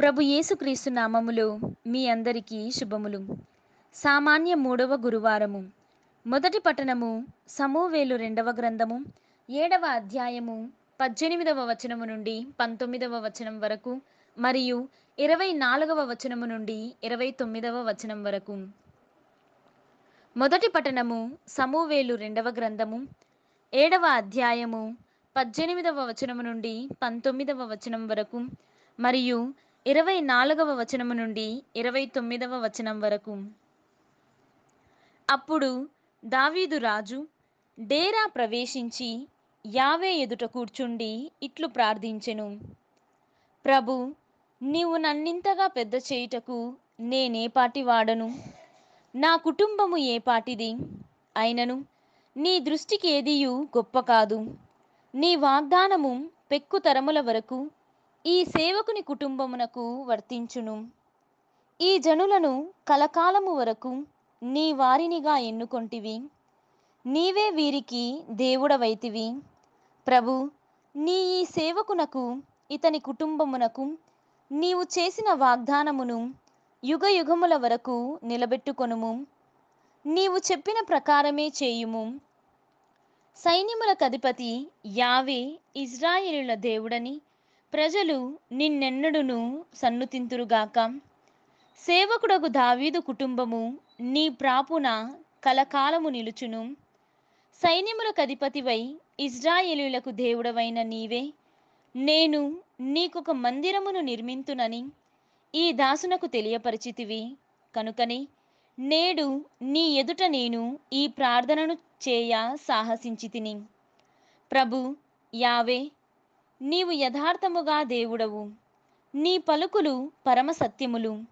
ప్రభు యేసుక్రీస్తు నామములో మీ అందరికీ శుభములు. సామాన్య మూడవ గురువారము. మొదటి పట్టణము సమూవేలు రెండవ గ్రంథము ఏడవ అధ్యాయము పద్దెనిమిదవ వచనము నుండి పంతొమ్మిదవ వచనం వరకు మరియు ఇరవై నాలుగవ వచనము నుండి ఇరవై తొమ్మిదవ వచనం వరకు. మొదటి పట్టణము సమూవేలు రెండవ గ్రంథము ఏడవ అధ్యాయము పద్దెనిమిదవ వచనము నుండి పంతొమ్మిదవ వచనం వరకు మరియు ఇరవై నాలుగవ వచనము నుండి ఇరవై తొమ్మిదవ వచనం వరకు. అప్పుడు దావీదు రాజు డేరా ప్రవేశించి యావే ఎదుట కూర్చుండి ఇట్లు ప్రార్థించెను. ప్రభు నీవు నన్నింతగా పెద్ద చేయుటకు నేనేపాటి వాడను నా కుటుంబము ఏ పాటిది? అయినను నీ దృష్టికి ఏదియు గొప్ప కాదు. నీ వాగ్దానము పెక్కు తరముల వరకు ఈ సేవకుని కుటుంబమునకు వర్తించును. ఈ జనులను కలకాలము వరకు నీ వారినిగా ఎన్నుకొంటివి. నీవే వీరికి దేవుడవైతివి. ప్రభు నీ ఈ సేవకునకు ఇతని కుటుంబమునకు నీవు చేసిన వాగ్దానమును యుగ యుగముల వరకు నిలబెట్టుకొనుము. నీవు చెప్పిన ప్రకారమే చేయుము. సైన్యముల కధిపతి యావే ఇజ్రాయేలుల దేవుడని ప్రజలు నిన్నెన్నడును సన్నుతింతురుగాక. సేవకుడగు దావీదు కుటుంబము నీ ప్రాపున కలకాలము నిలుచును. సైన్యములకు అధిపతివై ఇజ్రాయేలులకు దేవుడవైన నీవే. నేను నీకొక మందిరమును నిర్మింతునని ఈ దాసునకు తెలియపరిచితివి. కనుకని నేడు నీ ఎదుట నేను ఈ ప్రార్థనను చేయ సాహసించి తిని ప్రభు యావే నీవు యథార్థముగా దేవుడవు. నీ పలుకులు పరమ సత్యములు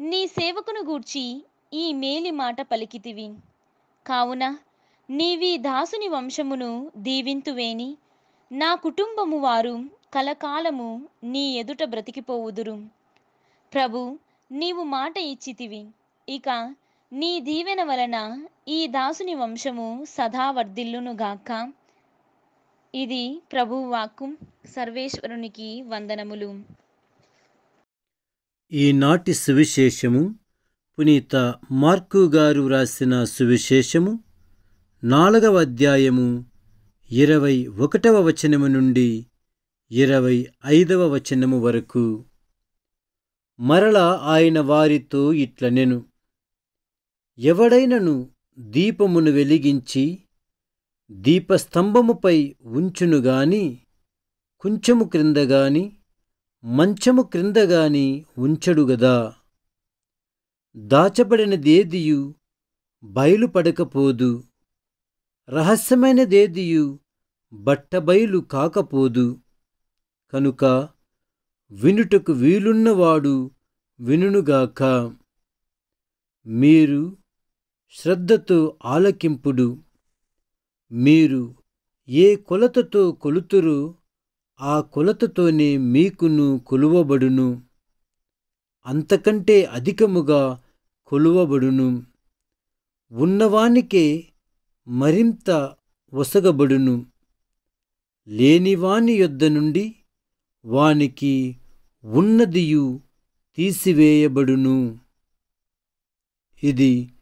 నీ సేవకును గూర్చి ఈ మేలి మాట పలికితివి. కావున నీవి దాసుని వంశమును దీవింతువేని. నా కుటుంబము వారు కలకాలము నీ ఎదుట బ్రతికిపోవుదురు. ప్రభు నీవు మాట ఇచ్చితివి. ఇక నీ దీవెన వలన ఈ దాసుని వంశము సదా వర్ధిల్లునుగాక. ఇది ప్రభు వాక్కు సర్వేశ్వరునికి వందనములు. ఈనాటి సువిశేషము పునీత మార్కు గారు వ్రాసిన సువిశేషము నాలుగవ అధ్యాయము ఇరవై ఒకటవ వచనము నుండి ఇరవై ఐదవ వచనము వరకు. మరల ఆయన వారితో ఇట్లనెను ఎవడైనను దీపమును వెలిగించి దీపస్తంభముపై ఉంచునుగాని గాని క్రిందగాని క్రింద మంచము క్రిందగాని ఉంచడుగదా దాచబడినదేదియు బయలుపడకపోదు రహస్యమైనదేదియు బట్టబయలు కాకపోదు. కనుక వినుటకు వీలున్నవాడు వినుగాక మీరు శ్రద్ధతో ఆలకింపుడు. మీరు ఏ కొలతతో కొలుతురు ఆ కొలతతోనే మీకును కొలువబడును. అంతకంటే అధికముగా కొలువబడును. ఉన్నవానికే మరింత ఒసగబడును లేనివాని యొద్ద నుండి వానికి ఉన్నదియు తీసివేయబడును. ఇది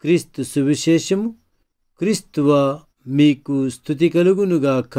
క్రీస్తు సువిశేషము. క్రీస్తువ మీకు స్థుతి కలుగునుగాక.